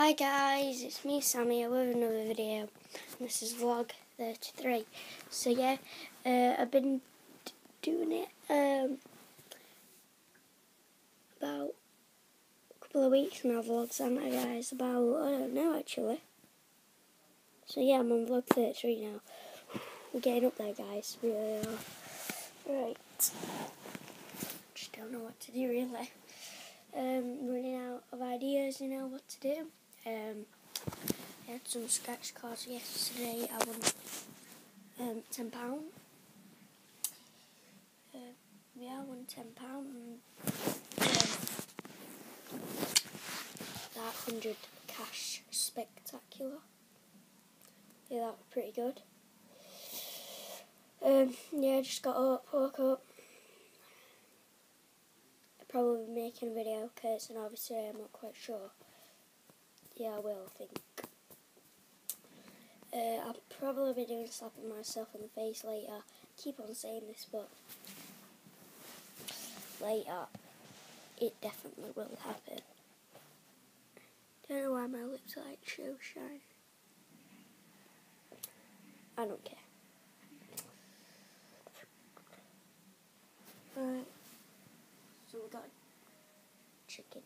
Hi guys, it's me Sammy with another video. This is vlog 33. So yeah, uh, I've been doing it um, about a couple of weeks now vlogs, haven't I guys? About, I don't know actually. So yeah, I'm on vlog 33 now. We're getting up there guys, we really are. Right. Just don't know what to do really. Um, running out of ideas, you know what to do. Um, I had some scratch cards yesterday. I won um, ten pound. Uh, yeah, I won ten pound. Um, that hundred cash spectacular. Yeah, that was pretty good. Um, yeah, I just got up, woke up. Probably making a video because, and obviously I'm not quite sure. Yeah, I will, I think. Uh, I'll probably be doing slapping myself in the face later. I keep on saying this, but later it definitely will happen. Don't know why my lips are like so shiny. I don't care. Alright. So we got chicken.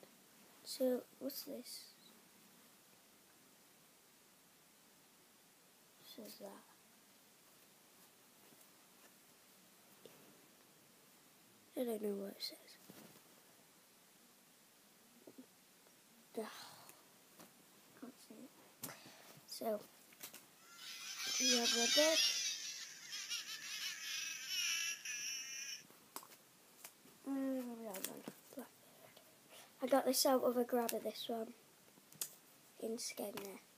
So what's this? Says that? I don't know what it says. Can't see it. So, mm, we have red bird. I got this out of a grab grabber, this one, in Skegness.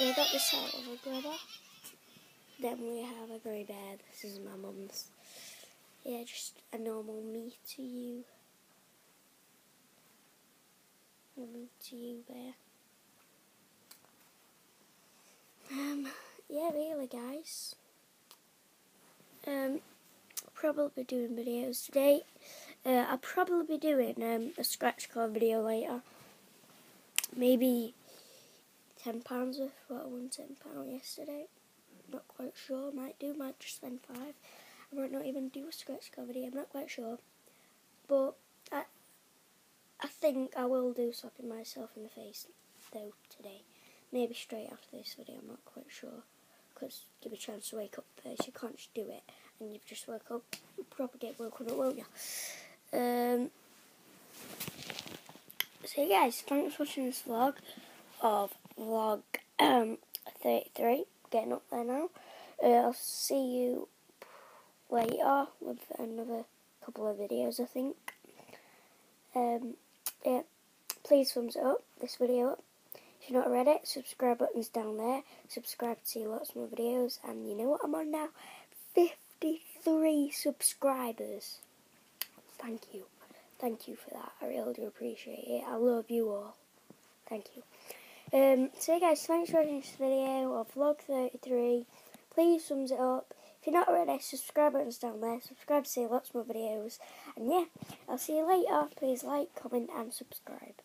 So I got this out of a grabber. Then we have a grey bear. This is my mum's. Yeah, just a normal me to you. A me to you bear. Um, yeah, really, guys. Um, probably doing videos today. Uh, I'll probably be doing um, a scratch card video later. Maybe ten pounds worth. What I won ten pound yesterday. Not quite sure. Might do. Might just spend five. I might not even do a scratch video. I'm not quite sure. But I, I think I will do slapping myself in the face though today. Maybe straight after this video. I'm not quite sure. Because give a chance to wake up first. You can't just do it and you've just woke up. You'll probably get woken up, won't you? Um. So guys, thanks for watching this vlog of vlog um, 33, getting up there now. Uh, I'll see you later with another couple of videos, I think. Um, yeah, please thumbs up, this video up. If you're not already, subscribe button's down there. Subscribe to see lots more videos. And you know what I'm on now? 53 subscribers. Thank you. Thank you for that. I really do appreciate it. I love you all. Thank you. Um, so guys, thanks for watching this video of vlog 33. Please thumbs it up. If you're not already, subscribe button's down there. Subscribe to see lots more videos. And yeah, I'll see you later. Please like, comment and subscribe.